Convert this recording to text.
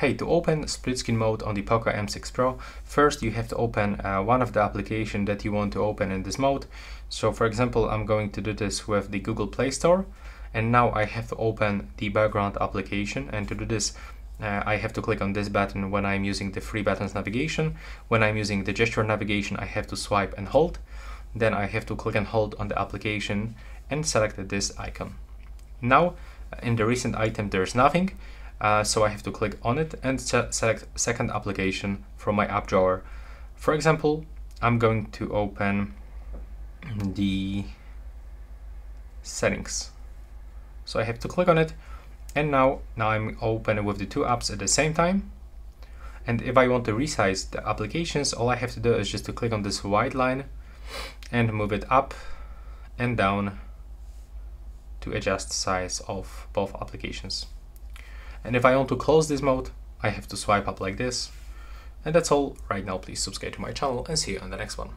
Hey, to open split screen mode on the Poco M6 Pro, first you have to open uh, one of the application that you want to open in this mode. So for example, I'm going to do this with the Google Play Store. And now I have to open the background application. And to do this, uh, I have to click on this button when I'm using the three buttons navigation. When I'm using the gesture navigation, I have to swipe and hold. Then I have to click and hold on the application and select this icon. Now, in the recent item, there's nothing. Uh, so I have to click on it and select second application from my app drawer. For example, I'm going to open the settings. So I have to click on it and now, now I'm open with the two apps at the same time. And if I want to resize the applications, all I have to do is just to click on this white line and move it up and down to adjust the size of both applications. And if I want to close this mode, I have to swipe up like this. And that's all right now. Please subscribe to my channel and see you on the next one.